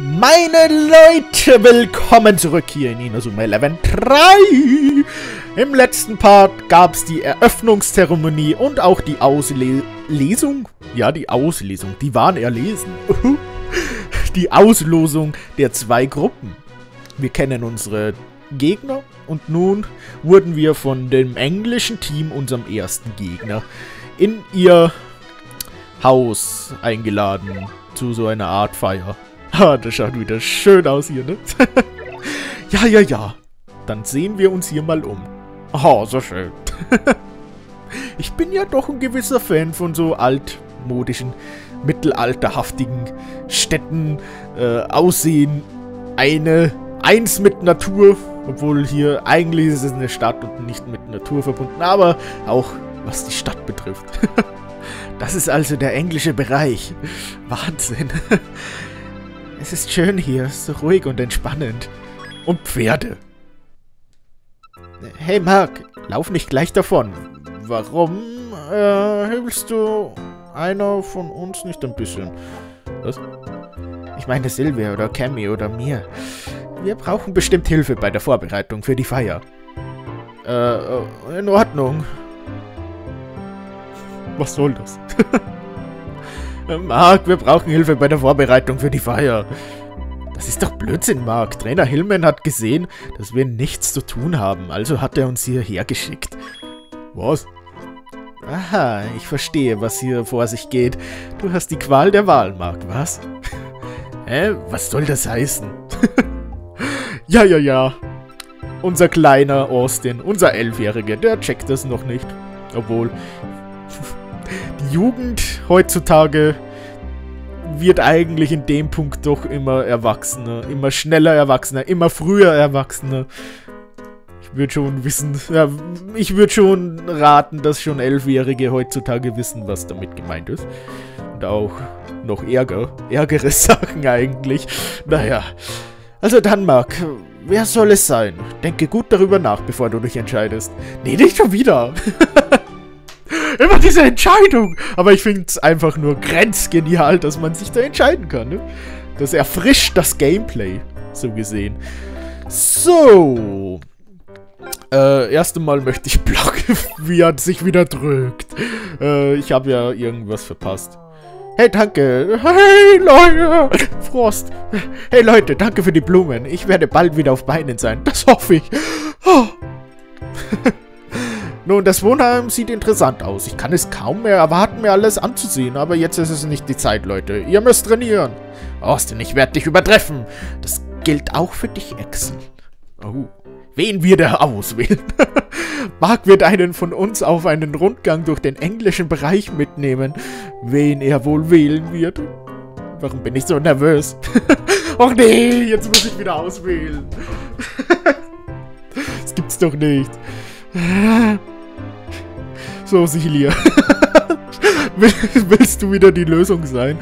Meine Leute, willkommen zurück hier in Inazuma 11 3. Im letzten Part gab es die Eröffnungszeremonie und auch die Auslesung. Ja, die Auslesung, die waren erlesen. die Auslosung der zwei Gruppen. Wir kennen unsere Gegner und nun wurden wir von dem englischen Team, unserem ersten Gegner, in ihr Haus eingeladen zu so einer Art Feier. Ha, das schaut wieder schön aus hier, ne? ja, ja, ja. Dann sehen wir uns hier mal um. Oh, so schön. ich bin ja doch ein gewisser Fan von so altmodischen, mittelalterhaftigen Städten, äh, Aussehen, eine, eins mit Natur, obwohl hier eigentlich ist es eine Stadt und nicht mit Natur verbunden, aber auch was die Stadt betrifft. das ist also der englische Bereich. Wahnsinn. Es ist schön hier, so ruhig und entspannend. Und Pferde. Hey Mark, lauf nicht gleich davon. Warum äh, hilfst du einer von uns nicht ein bisschen? Was? Ich meine Silvia oder Cammy oder mir. Wir brauchen bestimmt Hilfe bei der Vorbereitung für die Feier. Äh, in Ordnung. Was soll das? Mark, wir brauchen Hilfe bei der Vorbereitung für die Feier. Das ist doch Blödsinn, Mark. Trainer Hillman hat gesehen, dass wir nichts zu tun haben, also hat er uns hierher geschickt. Was? Aha, ich verstehe, was hier vor sich geht. Du hast die Qual der Wahl, Mark, was? Hä? Was soll das heißen? ja, ja, ja. Unser kleiner Austin, unser Elfjähriger, der checkt das noch nicht. Obwohl, Jugend heutzutage wird eigentlich in dem Punkt doch immer erwachsener, immer schneller erwachsener, immer früher erwachsener. Ich würde schon wissen, ja, ich würde schon raten, dass schon Elfjährige heutzutage wissen, was damit gemeint ist. Und auch noch Ärger, ärgere Sachen eigentlich. Naja, also dann, Mark, wer soll es sein? Denke gut darüber nach, bevor du dich entscheidest. Nee, nicht schon wieder. Immer diese Entscheidung. Aber ich finde es einfach nur grenzgenial, dass man sich da entscheiden kann. Ne? Das erfrischt das Gameplay, so gesehen. So. Äh, erst einmal möchte ich blocken, wie er sich wieder drückt. Äh, ich habe ja irgendwas verpasst. Hey, danke. Hey, Leute. Frost. Hey, Leute, danke für die Blumen. Ich werde bald wieder auf Beinen sein. Das hoffe ich. Oh. Nun, das Wohnheim sieht interessant aus. Ich kann es kaum mehr erwarten, mir alles anzusehen. Aber jetzt ist es nicht die Zeit, Leute. Ihr müsst trainieren. Austin, ich werde dich übertreffen. Das gilt auch für dich, Axel. Oh. Wen wird er auswählen? Mark wird einen von uns auf einen Rundgang durch den englischen Bereich mitnehmen. Wen er wohl wählen wird? Warum bin ich so nervös? Och nee, jetzt muss ich wieder auswählen. das gibt's doch nicht. So, Silia. Willst du wieder die Lösung sein?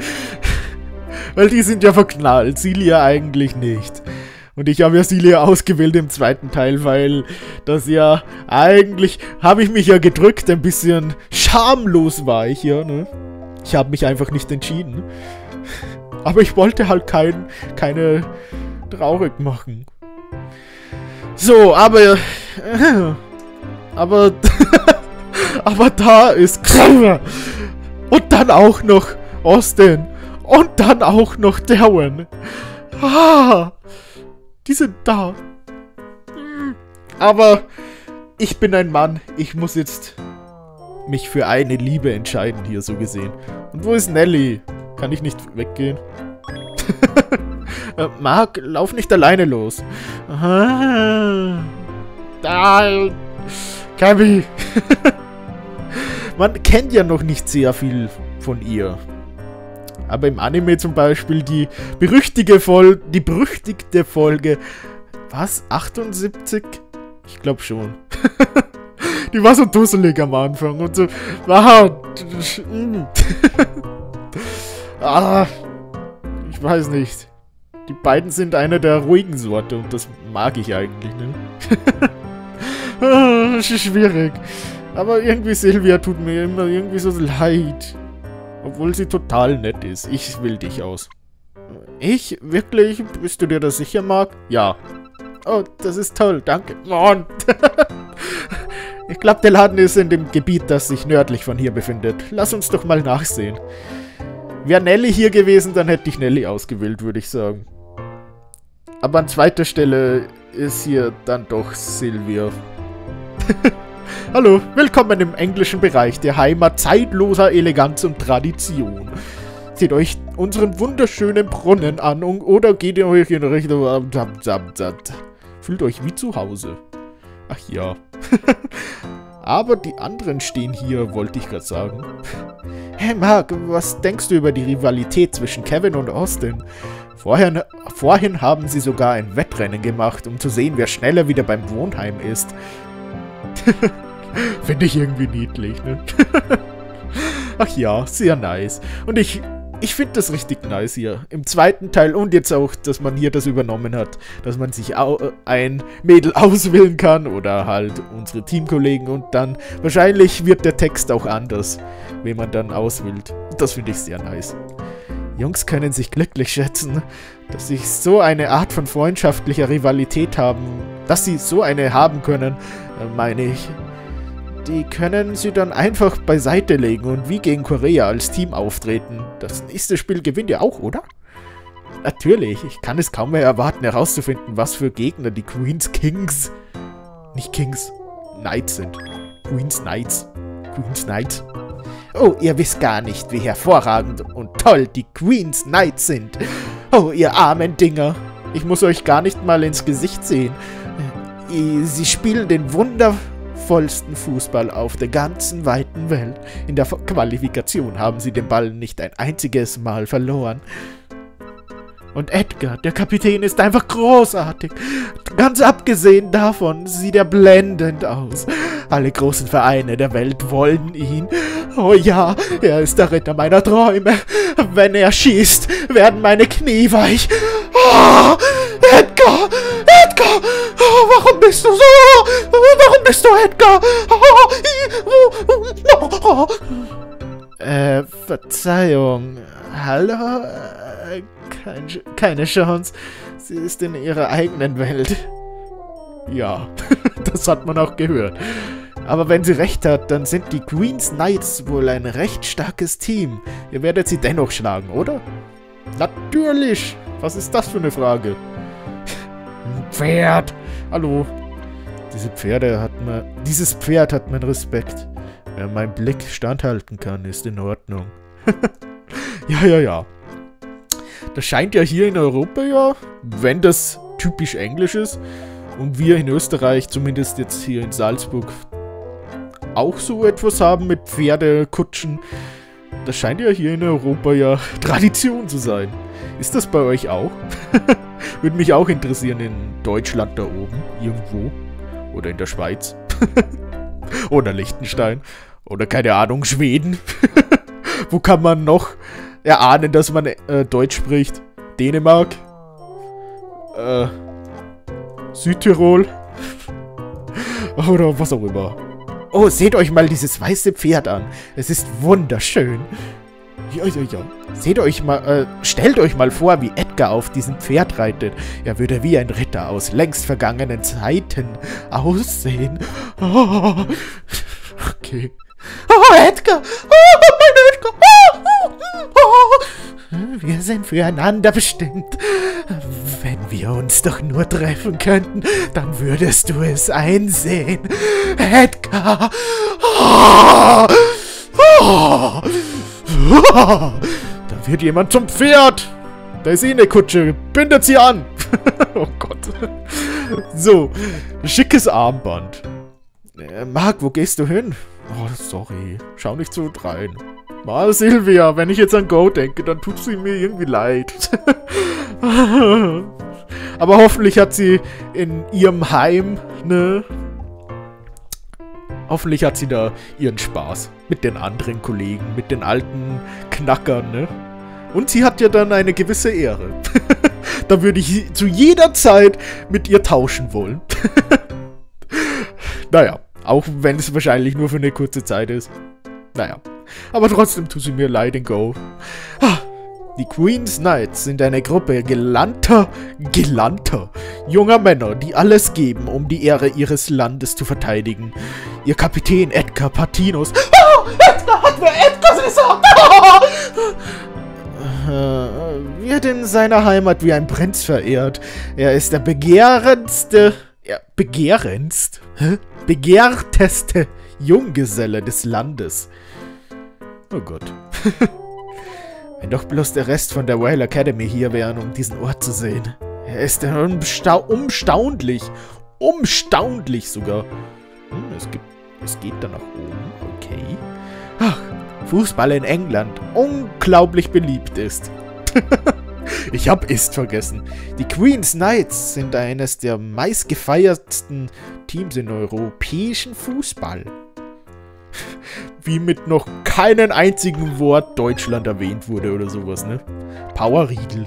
Weil die sind ja verknallt, Silia eigentlich nicht. Und ich habe ja Silia ausgewählt im zweiten Teil, weil das ja eigentlich, habe ich mich ja gedrückt, ein bisschen schamlos war ich ja, ne? Ich habe mich einfach nicht entschieden. Aber ich wollte halt kein, keine traurig machen. So, aber... Aber... Aber da ist Kramer. Und dann auch noch Austin. Und dann auch noch Darwin. Ah, die sind da. Aber ich bin ein Mann. Ich muss jetzt mich für eine Liebe entscheiden hier so gesehen. Und wo ist Nelly? Kann ich nicht weggehen? äh, Mark, lauf nicht alleine los. Ah, da. Gabi. Man kennt ja noch nicht sehr viel von ihr. Aber im Anime zum Beispiel die berüchtigte Folge, die berüchtigte Folge, was, 78? Ich glaube schon. die war so dusselig am Anfang und so, ah, ah, ich weiß nicht. Die beiden sind eine der ruhigen Sorte und das mag ich eigentlich, ne? ah, schwierig. Aber irgendwie Silvia tut mir immer irgendwie so leid. Obwohl sie total nett ist. Ich will dich aus. Ich? Wirklich? Bist du dir das sicher, Mark? Ja. Oh, das ist toll, danke. Mann. ich glaube, der Laden ist in dem Gebiet, das sich nördlich von hier befindet. Lass uns doch mal nachsehen. Wäre Nelly hier gewesen, dann hätte ich Nelly ausgewählt, würde ich sagen. Aber an zweiter Stelle ist hier dann doch Sylvia. Hallo, willkommen im englischen Bereich der Heimat zeitloser Eleganz und Tradition. Seht euch unseren wunderschönen Brunnen an oder geht ihr euch in Richtung... Fühlt euch wie zu Hause. Ach ja. Aber die anderen stehen hier, wollte ich gerade sagen. Hey Mark, was denkst du über die Rivalität zwischen Kevin und Austin? Vorhin, vorhin haben sie sogar ein Wettrennen gemacht, um zu sehen, wer schneller wieder beim Wohnheim ist. Finde ich irgendwie niedlich, ne? Ach ja, sehr nice. Und ich ich finde das richtig nice hier. Im zweiten Teil und jetzt auch, dass man hier das übernommen hat. Dass man sich ein Mädel auswählen kann oder halt unsere Teamkollegen und dann wahrscheinlich wird der Text auch anders, wen man dann auswählt. Das finde ich sehr nice. Jungs können sich glücklich schätzen, dass sie so eine Art von freundschaftlicher Rivalität haben. Dass sie so eine haben können, äh, meine ich die können sie dann einfach beiseite legen und wie gegen Korea als Team auftreten. Das nächste Spiel gewinnt ihr auch, oder? Natürlich, ich kann es kaum mehr erwarten herauszufinden, was für Gegner die Queens Kings, nicht Kings, Knights sind. Queens Knights. Queens Knights. Oh, ihr wisst gar nicht, wie hervorragend und toll die Queens Knights sind. Oh, ihr armen Dinger. Ich muss euch gar nicht mal ins Gesicht sehen. Sie spielen den Wunder vollsten Fußball auf der ganzen weiten Welt. In der Qualifikation haben sie den Ball nicht ein einziges Mal verloren. Und Edgar, der Kapitän, ist einfach großartig. Ganz abgesehen davon sieht er blendend aus. Alle großen Vereine der Welt wollen ihn. Oh ja, er ist der Ritter meiner Träume. Wenn er schießt, werden meine Knie weich. Oh, Edgar! Edgar! Oh, warum bist du so? Warum bist du Edgar? Oh, äh, Verzeihung. Hallo? Äh, kein, keine Chance. Sie ist in ihrer eigenen Welt. Ja, das hat man auch gehört. Aber wenn sie recht hat, dann sind die Queen's Knights wohl ein recht starkes Team. Ihr werdet sie dennoch schlagen, oder? Natürlich! Was ist das für eine Frage? Ein Pferd! Hallo! Diese Pferde hat man... Dieses Pferd hat man Respekt. Wer meinen Blick standhalten kann, ist in Ordnung. ja, ja, ja. Das scheint ja hier in Europa ja, wenn das typisch englisch ist, und wir in Österreich, zumindest jetzt hier in Salzburg, auch so etwas haben mit Pferdekutschen. Das scheint ja hier in Europa ja Tradition zu sein. Ist das bei euch auch? Würde mich auch interessieren in Deutschland da oben, irgendwo. Oder in der Schweiz. Oder Liechtenstein. Oder keine Ahnung, Schweden. Wo kann man noch erahnen, dass man äh, Deutsch spricht? Dänemark? Äh, Südtirol? Oder was auch immer. Oh, seht euch mal dieses weiße Pferd an. Es ist wunderschön. Ja, ja, ja. Seht euch mal, äh, stellt euch mal vor, wie Edgar auf diesem Pferd reitet. Er würde wie ein Ritter aus längst vergangenen Zeiten aussehen. Oh. Okay. Oh, Edgar! Oh, mein Edgar! Oh, oh, oh. Wir sind füreinander bestimmt. Wenn wir uns doch nur treffen könnten, dann würdest du es einsehen. Edgar! Oh, oh. Da wird jemand zum Pferd. Da ist eh eine Kutsche. Bindet sie an. oh Gott. So, schickes Armband. Äh, Marc, wo gehst du hin? Oh, sorry. Schau nicht so rein. Mal, Silvia, wenn ich jetzt an Go denke, dann tut sie mir irgendwie leid. Aber hoffentlich hat sie in ihrem Heim, ne, Hoffentlich hat sie da ihren Spaß mit den anderen Kollegen, mit den alten Knackern, ne? Und sie hat ja dann eine gewisse Ehre. da würde ich zu jeder Zeit mit ihr tauschen wollen. naja, auch wenn es wahrscheinlich nur für eine kurze Zeit ist. Naja, aber trotzdem tut sie mir leid in Go. Ah, Die Queen's Knights sind eine Gruppe gelandter, gelandter junger Männer, die alles geben, um die Ehre ihres Landes zu verteidigen. Ihr Kapitän Edgar Patinos... Oh, Edgar hat mir Edgar gesagt! äh, wird in seiner Heimat wie ein Prinz verehrt. Er ist der begehrendste... Ja, begehrendst? Hä? Begehrteste Junggeselle des Landes. Oh Gott. Wenn doch bloß der Rest von der Whale Academy hier wären, um diesen Ort zu sehen. Er ist umstau umstaunlich. Umstaunlich sogar. Hm, es, gibt, es geht da nach oben. Okay. Ach, Fußball in England unglaublich beliebt ist. ich hab ist vergessen. Die Queen's Knights sind eines der meistgefeiertsten Teams in europäischen Fußball. Wie mit noch keinem einzigen Wort Deutschland erwähnt wurde oder sowas, ne? Power Riegel.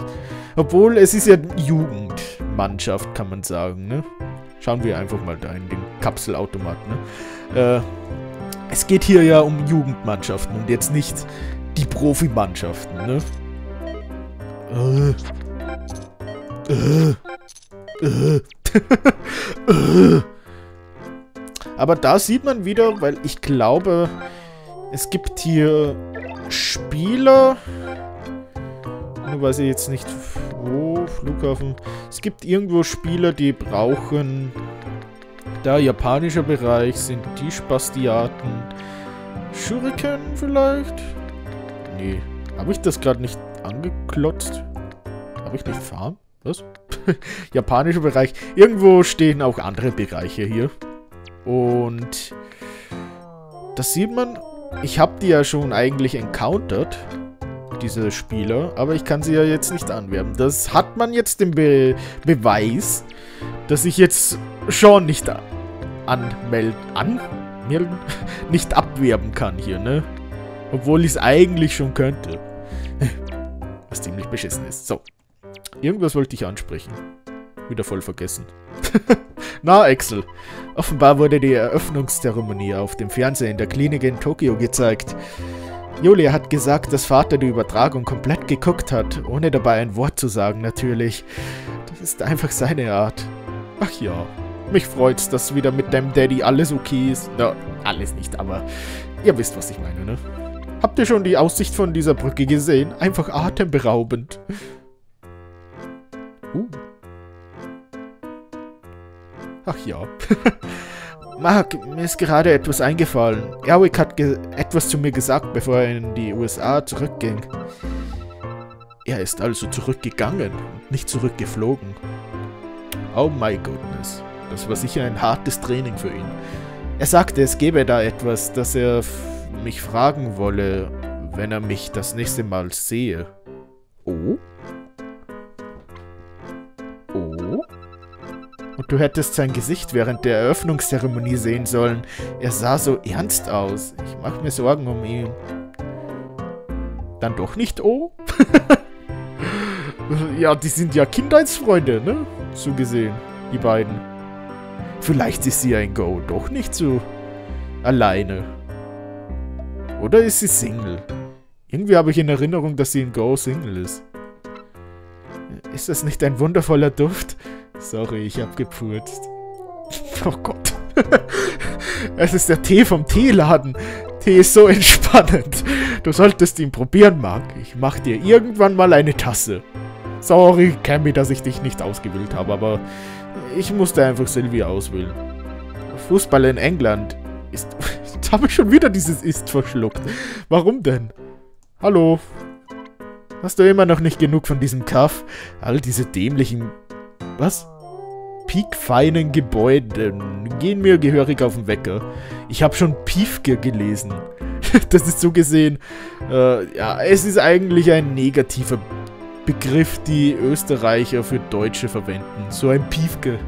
Obwohl, es ist ja Jugendmannschaft, kann man sagen, ne? Schauen wir einfach mal da in den Kapselautomat, ne? Äh, es geht hier ja um Jugendmannschaften und jetzt nicht die Profimannschaften, ne? Äh. Äh. Äh. äh. Aber da sieht man wieder, weil ich glaube, es gibt hier Spieler. Nur weiß ich jetzt nicht, wo, Flughafen. Es gibt irgendwo Spieler, die brauchen da japanischer Bereich sind die Spastiaten. Shuriken vielleicht? Nee. Habe ich das gerade nicht angeklotzt? Habe ich nicht Farm? Was? Japanischer Bereich. Irgendwo stehen auch andere Bereiche hier. Und das sieht man. Ich habe die ja schon eigentlich encountered, diese Spieler, aber ich kann sie ja jetzt nicht anwerben. Das hat man jetzt den Be Beweis, dass ich jetzt schon nicht anmelden, anmelden, nicht abwerben kann hier, ne? Obwohl ich es eigentlich schon könnte. Was ziemlich beschissen ist. So. Irgendwas wollte ich ansprechen. Wieder voll vergessen. Na, Axel. Offenbar wurde die Eröffnungszeremonie auf dem Fernseher in der Klinik in Tokio gezeigt. Julia hat gesagt, dass Vater die Übertragung komplett geguckt hat, ohne dabei ein Wort zu sagen, natürlich. Das ist einfach seine Art. Ach ja, mich freut's, dass wieder mit deinem Daddy alles okay ist. Na, alles nicht, aber ihr wisst, was ich meine, ne? Habt ihr schon die Aussicht von dieser Brücke gesehen? Einfach atemberaubend. Uh. Ach ja. Mark, mir ist gerade etwas eingefallen. Erwick hat etwas zu mir gesagt, bevor er in die USA zurückging. Er ist also zurückgegangen nicht zurückgeflogen. Oh my goodness. Das war sicher ein hartes Training für ihn. Er sagte, es gäbe da etwas, das er mich fragen wolle, wenn er mich das nächste Mal sehe. Oh? Du hättest sein Gesicht während der Eröffnungszeremonie sehen sollen. Er sah so ernst aus. Ich mache mir Sorgen um ihn. Dann doch nicht Oh? ja, die sind ja Kindheitsfreunde, ne? So gesehen, die beiden. Vielleicht ist sie ein Go doch nicht so alleine. Oder ist sie Single? Irgendwie habe ich in Erinnerung, dass sie ein Go Single ist. Ist das nicht ein wundervoller Duft? Sorry, ich habe gepfurzt. Oh Gott. es ist der Tee vom Teeladen. Tee ist so entspannend. Du solltest ihn probieren, Mark. Ich mach dir irgendwann mal eine Tasse. Sorry, Cammy, dass ich dich nicht ausgewählt habe, aber ich musste einfach Sylvia auswählen. Fußball in England ist... Jetzt habe ich schon wieder dieses Ist verschluckt. Warum denn? Hallo? Hast du immer noch nicht genug von diesem Kaff? All diese dämlichen... Was? Piekfeinen Gebäuden gehen mir gehörig auf den Wecker. Ich habe schon Piefke gelesen. das ist so gesehen... Äh, ja, es ist eigentlich ein negativer Begriff, die Österreicher für Deutsche verwenden. So ein Piefke.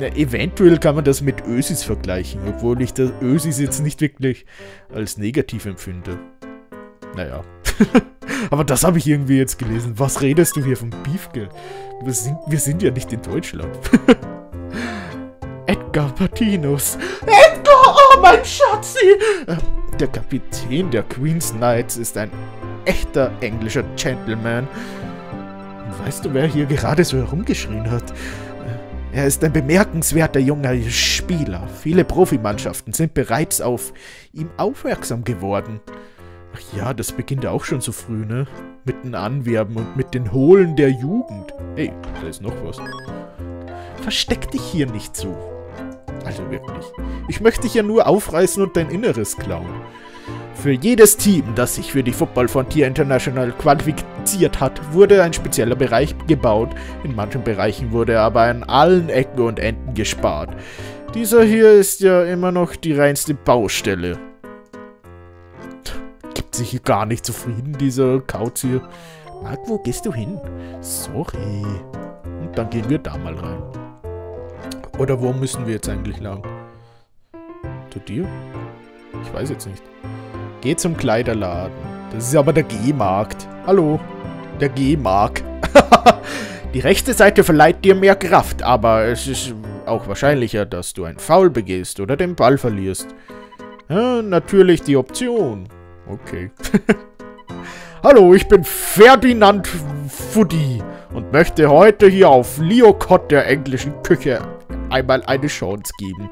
Ja, eventuell kann man das mit Ösis vergleichen, obwohl ich das Ösis jetzt nicht wirklich als negativ empfinde. Naja. Aber das habe ich irgendwie jetzt gelesen. Was redest du hier von Piefke? Wir sind, wir sind ja nicht in Deutschland. Edgar Patinos. Edgar, oh mein Schatzi! Äh, der Kapitän der Queen's Knights ist ein echter englischer Gentleman. Weißt du, wer hier gerade so herumgeschrien hat? Er ist ein bemerkenswerter junger Spieler. Viele Profimannschaften sind bereits auf ihn aufmerksam geworden. Ach ja, das beginnt ja auch schon so früh, ne? Mit den Anwerben und mit den Holen der Jugend. Hey, da ist noch was. Versteck dich hier nicht so. Also wirklich. Ich möchte dich ja nur aufreißen und dein Inneres klauen. Für jedes Team, das sich für die Football Frontier International qualifiziert hat, wurde ein spezieller Bereich gebaut. In manchen Bereichen wurde aber an allen Ecken und Enden gespart. Dieser hier ist ja immer noch die reinste Baustelle sich gar nicht zufrieden, dieser Kauz hier. Marc, wo gehst du hin? Sorry. Und dann gehen wir da mal rein. Oder wo müssen wir jetzt eigentlich lang? Zu dir? Ich weiß jetzt nicht. Geh zum Kleiderladen. Das ist aber der G-Markt. Hallo. Der G-Markt. Die rechte Seite verleiht dir mehr Kraft, aber es ist auch wahrscheinlicher, dass du ein Foul begehst oder den Ball verlierst. Ja, natürlich die Option. Okay. Hallo, ich bin Ferdinand Fuddy und möchte heute hier auf Liokot der englischen Küche einmal eine Chance geben.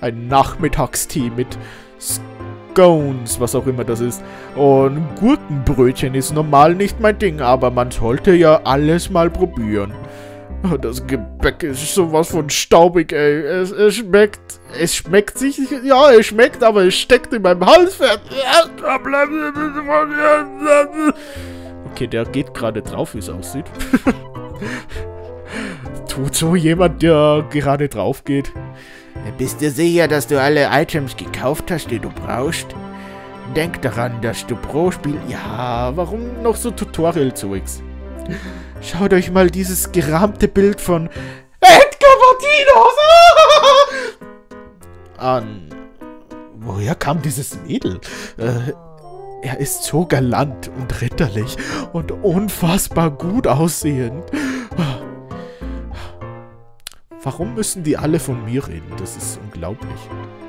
Ein Nachmittagstee mit Scones, was auch immer das ist. Und Gurkenbrötchen ist normal nicht mein Ding, aber man sollte ja alles mal probieren. Das Gebäck ist sowas von staubig, ey. Es, es schmeckt. Es schmeckt sich. Ja, es schmeckt, aber es steckt in meinem Hals fest. Okay, der geht gerade drauf, wie es aussieht. Tut so jemand, der gerade drauf geht. Bist du sicher, dass du alle Items gekauft hast, die du brauchst? Denk daran, dass du pro Spiel... Ja, warum noch so Tutorial-Zeugs? Schaut euch mal dieses gerahmte Bild von Edgar Martinez an. Woher kam dieses Mädel? Äh, er ist so galant und ritterlich und unfassbar gut aussehend. Warum müssen die alle von mir reden? Das ist unglaublich.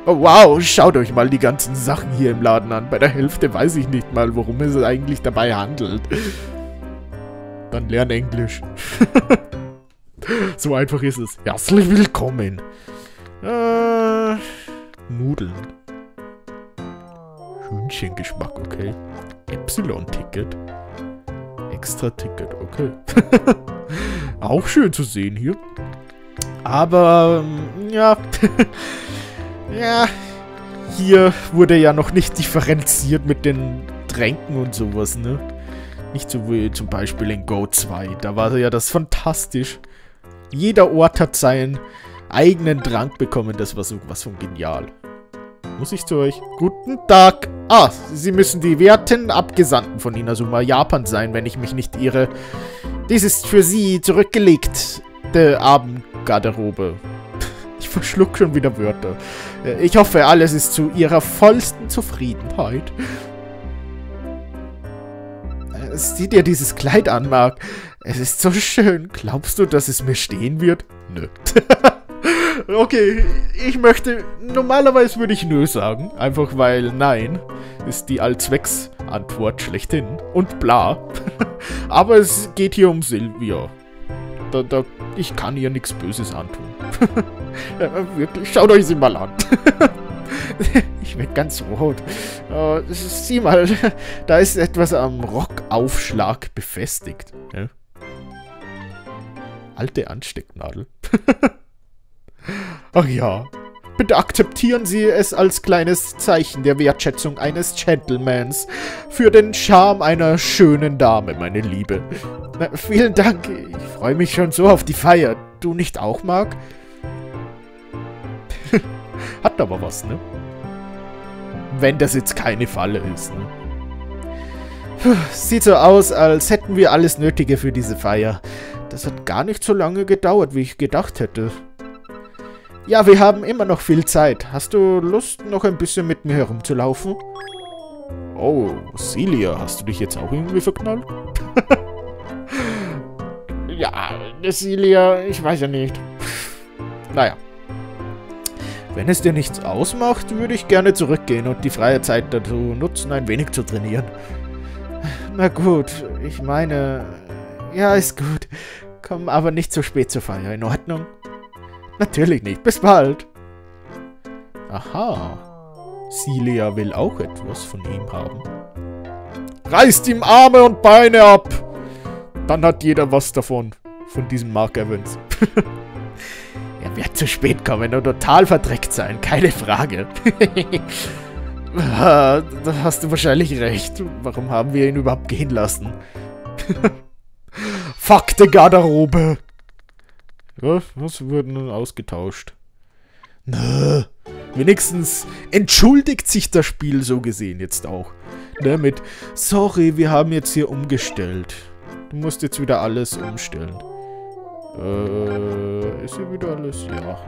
Oh, wow, schaut euch mal die ganzen Sachen hier im Laden an. Bei der Hälfte weiß ich nicht mal, worum es eigentlich dabei handelt. Dann lern Englisch. so einfach ist es. Herzlich willkommen. Äh, Nudeln. Hühnchengeschmack, okay. Epsilon-Ticket. Extra-Ticket, okay. Auch schön zu sehen hier. Aber, ähm, ja. ja. Hier wurde ja noch nicht differenziert mit den Tränken und sowas, ne? Nicht so wie zum Beispiel in Go 2. Da war ja das fantastisch. Jeder Ort hat seinen eigenen Trank bekommen. Das war sowas von genial. Muss ich zu euch? Guten Tag. Ah, Sie müssen die werten Abgesandten von Inazuma Japan sein, wenn ich mich nicht irre. Dies ist für Sie zurückgelegte Abendgarderobe. Ich verschluck schon wieder Wörter. Äh, ich hoffe, alles ist zu Ihrer vollsten Zufriedenheit. Sieh dir dieses Kleid an, Mark. Es ist so schön. Glaubst du, dass es mir stehen wird? Nö. okay, ich möchte... Normalerweise würde ich nö sagen. Einfach weil nein ist die Allzwecks-Antwort schlechthin. Und bla. Aber es geht hier um Silvia. Da, da, ich kann ihr nichts Böses antun. wirklich, schaut euch sie mal an. Ich werde ganz rot. Uh, sieh mal, da ist etwas am Rockaufschlag befestigt. Ja? Alte Anstecknadel. Ach ja. Bitte akzeptieren Sie es als kleines Zeichen der Wertschätzung eines Gentlemans für den Charme einer schönen Dame, meine Liebe. Na, vielen Dank. Ich freue mich schon so auf die Feier. Du nicht auch, Marc? Hat aber was, ne? Wenn das jetzt keine Falle ist, ne? Sieht so aus, als hätten wir alles Nötige für diese Feier. Das hat gar nicht so lange gedauert, wie ich gedacht hätte. Ja, wir haben immer noch viel Zeit. Hast du Lust, noch ein bisschen mit mir herumzulaufen? Oh, Celia, hast du dich jetzt auch irgendwie verknallt? ja, Celia, ich weiß ja nicht. Naja. Wenn es dir nichts ausmacht, würde ich gerne zurückgehen und die freie Zeit dazu nutzen, ein wenig zu trainieren. Na gut, ich meine... Ja, ist gut. Komm aber nicht zu spät zur Feier, in Ordnung? Natürlich nicht, bis bald. Aha. Celia will auch etwas von ihm haben. Reißt ihm Arme und Beine ab! Dann hat jeder was davon. Von diesem Mark Evans. er wird zu spät kommen und total verdreckt sein, keine Frage. da hast du wahrscheinlich recht. Warum haben wir ihn überhaupt gehen lassen? Fuck Garderobe! Ja, was wurde nun ausgetauscht? Nö. Wenigstens entschuldigt sich das Spiel so gesehen jetzt auch. Ne, mit Sorry, wir haben jetzt hier umgestellt. Du musst jetzt wieder alles umstellen. Äh, ist hier wieder alles? Ja.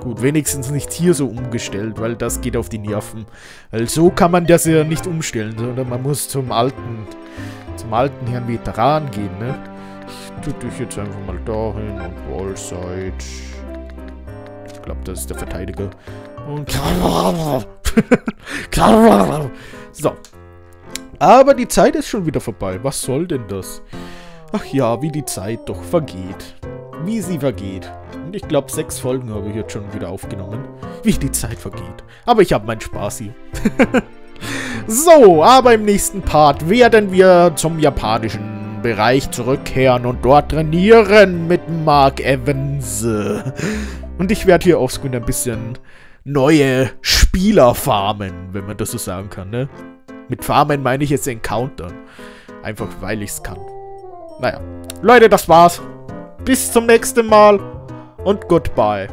Gut, wenigstens nicht hier so umgestellt, weil das geht auf die Nerven. Weil so kann man das ja nicht umstellen, sondern man muss zum alten, zum alten Herrn Veteran gehen, ne? Ich tue dich jetzt einfach mal dahin und Wallside. Ich glaube, das ist der Verteidiger. Und so. Aber die Zeit ist schon wieder vorbei. Was soll denn das? Ach ja, wie die Zeit doch vergeht. Wie sie vergeht. Und ich glaube, sechs Folgen habe ich jetzt schon wieder aufgenommen. Wie die Zeit vergeht. Aber ich habe meinen Spaß hier. so, aber im nächsten Part werden wir zum japanischen Bereich zurückkehren und dort trainieren mit Mark Evans. Und ich werde hier offscreen ein bisschen neue Spieler farmen, wenn man das so sagen kann, ne? Mit Farmen meine ich jetzt Encounter. Einfach weil ich es kann. Naja. Leute, das war's. Bis zum nächsten Mal und goodbye.